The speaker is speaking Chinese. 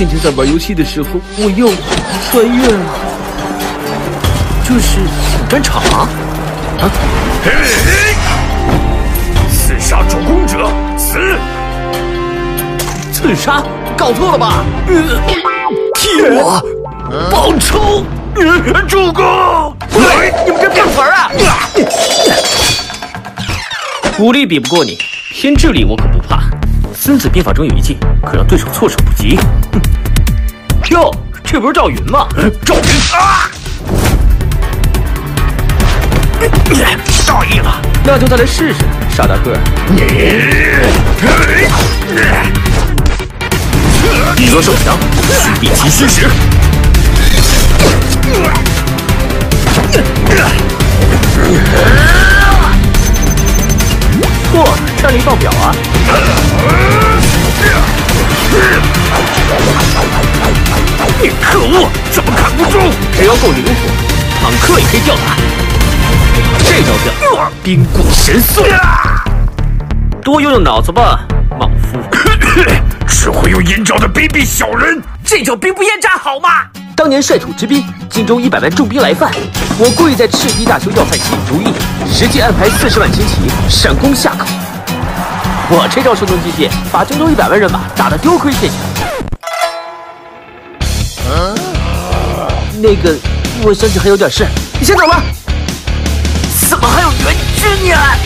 先前在玩游戏的时候，我又穿越了。这是挑战场啊！啊！刺杀主攻者死！刺杀？搞错了吧？呃替我报仇！呃主公，你们这骗词儿啊！武力比不过你，偏智力我可不怕。《孙子兵法》中有一计，可让对手措手不及。哟，这不是赵云吗？赵云啊！大意了，那就再来试试，傻大个。你若受伤，须避其虚实。嚯，战力爆表啊！恶，怎么砍不住？只要够灵活，坦克也可以吊打。这招叫冰骨神速，多用用脑子吧，莽夫！只会用阴招的卑鄙小人，这叫兵不厌诈好吗？当年率土之滨，荆州一百万重兵来犯，我故意在赤壁大修要塞吸引注意，实际安排四十万轻骑闪攻下口。我这招声东击西，把荆州一百万人马打得丢盔卸甲。那个，我想起还有点事，你先走吧。怎么还有援军呀？